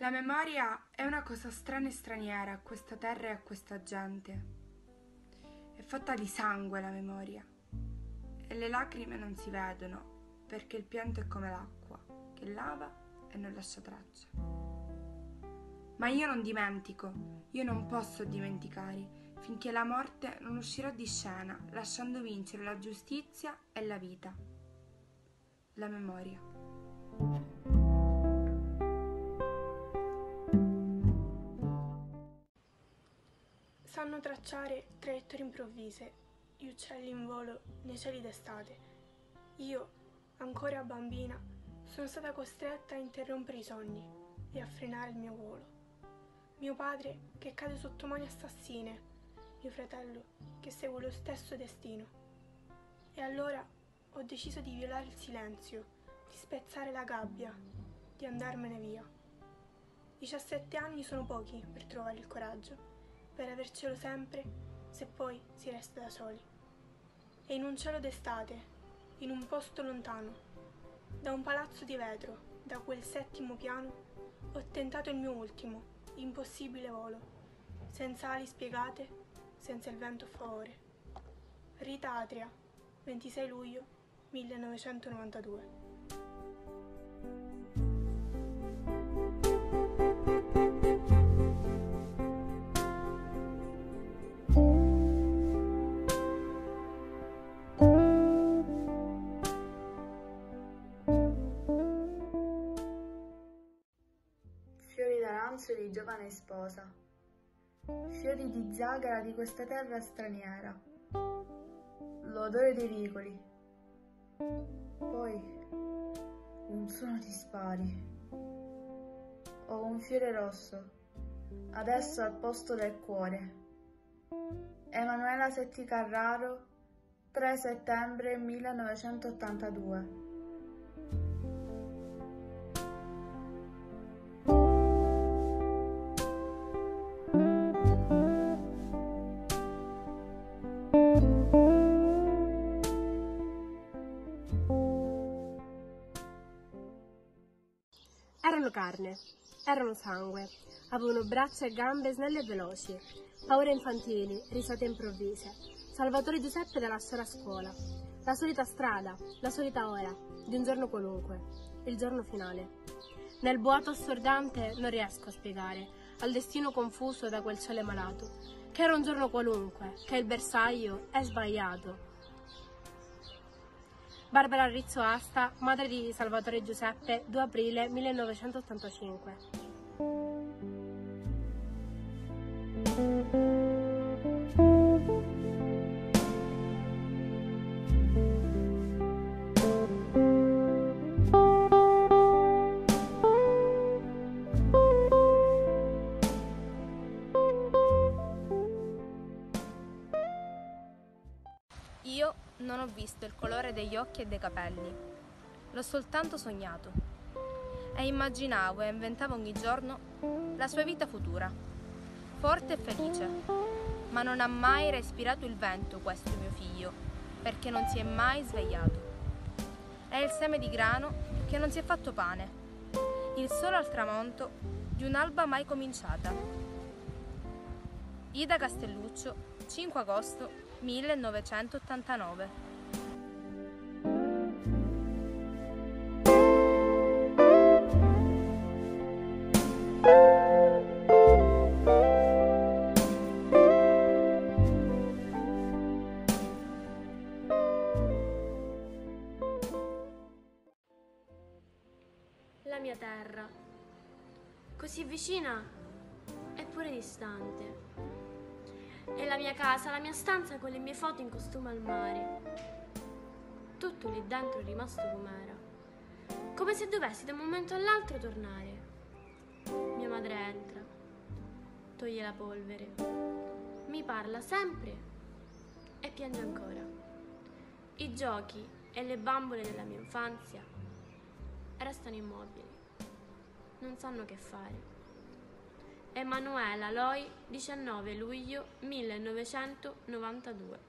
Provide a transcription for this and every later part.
La memoria è una cosa strana e straniera a questa terra e a questa gente. È fatta di sangue la memoria. E le lacrime non si vedono, perché il pianto è come l'acqua, che lava e non lascia traccia. Ma io non dimentico, io non posso dimenticare, finché la morte non uscirà di scena, lasciando vincere la giustizia e la vita. La memoria. Tracciare traiettorie improvvise, gli uccelli in volo nei cieli d'estate. Io, ancora bambina, sono stata costretta a interrompere i sogni e a frenare il mio volo. Mio padre che cade sotto mani assassine mio fratello che segue lo stesso destino. E allora ho deciso di violare il silenzio, di spezzare la gabbia, di andarmene via. 17 anni sono pochi per trovare il coraggio, per avercelo sempre se poi si resta da soli. E in un cielo d'estate, in un posto lontano, da un palazzo di vetro, da quel settimo piano, ho tentato il mio ultimo, impossibile volo, senza ali spiegate senza il vento a favore. Rita Atria, 26 luglio 1992. D'arancio di giovane sposa. Fiori di zagara di questa terra straniera, l'odore dei vicoli, poi un suono di spari. Ho un fiore rosso, adesso al posto del cuore. Emanuela Setti Carraro, 3 settembre 1982 Carne, erano sangue, avevano braccia e gambe snelle e veloci, paure infantili, risate improvvise. Salvatore Giuseppe da lasciare a scuola. La solita strada, la solita ora, di un giorno qualunque, il giorno finale. Nel vuoto assordante non riesco a spiegare al destino confuso da quel cielo malato, che era un giorno qualunque, che il bersaglio è sbagliato, Barbara Rizzo Asta, madre di Salvatore Giuseppe, 2 aprile 1985. Non ho visto il colore degli occhi e dei capelli. L'ho soltanto sognato. E immaginavo e inventavo ogni giorno la sua vita futura, forte e felice. Ma non ha mai respirato il vento questo mio figlio, perché non si è mai svegliato. È il seme di grano che non si è fatto pane, il sole al tramonto di un'alba mai cominciata. Ida Castelluccio, 5 agosto 1989 La mia terra, così vicina eppure distante. E la mia casa, la mia stanza con le mie foto in costume al mare. Tutto lì dentro è rimasto com'era. Come se dovessi da un momento all'altro tornare. Mia madre entra, toglie la polvere, mi parla sempre e piange ancora. I giochi e le bambole della mia infanzia restano immobili, non sanno che fare. Emanuela Loi, 19 luglio 1992.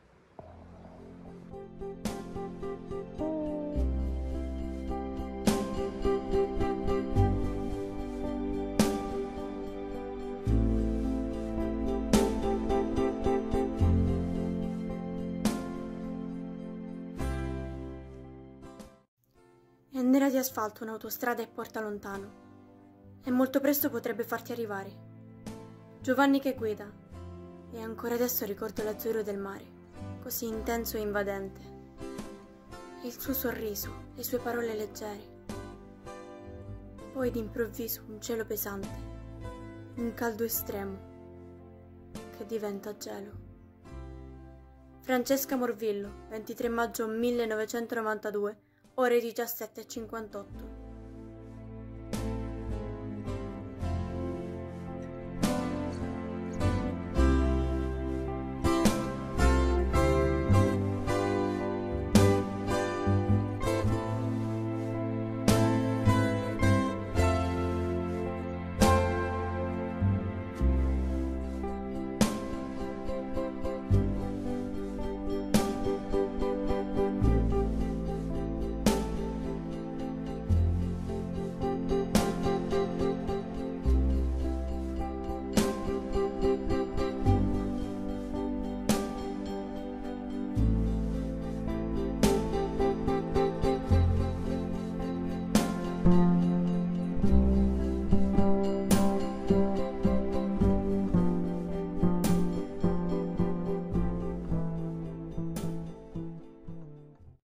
È nera di asfalto un'autostrada e porta lontano. E molto presto potrebbe farti arrivare. Giovanni che guida. E ancora adesso ricordo l'azzurro del mare, così intenso e invadente. E il suo sorriso, le sue parole leggere. Poi d'improvviso un cielo pesante, un caldo estremo che diventa gelo. Francesca Morvillo, 23 maggio 1992, ore 17.58.